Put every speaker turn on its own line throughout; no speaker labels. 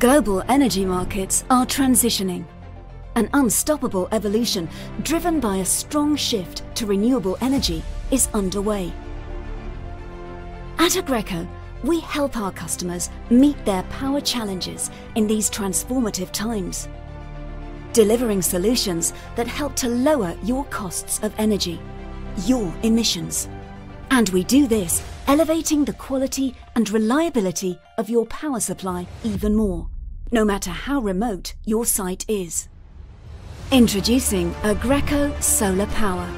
Global energy markets are transitioning. An unstoppable evolution driven by a strong shift to renewable energy is underway. At Aggreko, we help our customers meet their power challenges in these transformative times, delivering solutions that help to lower your costs of energy, your emissions. And we do this elevating the quality and reliability of your power supply even more, no matter how remote your site is. Introducing Aggreko Solar Power.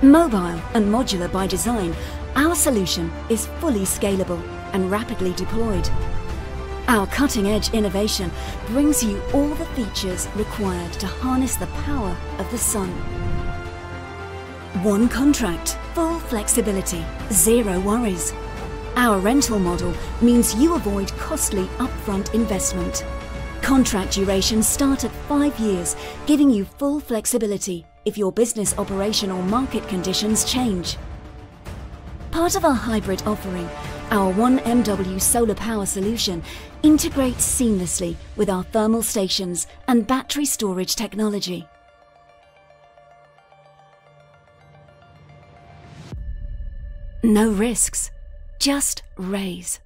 Mobile and modular by design, our solution is fully scalable and rapidly deployed. Our cutting-edge innovation brings you all the features required to harness the power of the sun. One contract, full flexibility, zero worries. Our rental model means you avoid costly upfront investment. Contract durations start at five years, giving you full flexibility if your business operation or market conditions change. Part of our hybrid offering, our 1MW solar power solution integrates seamlessly with our thermal stations and battery storage technology. No risks, just rays.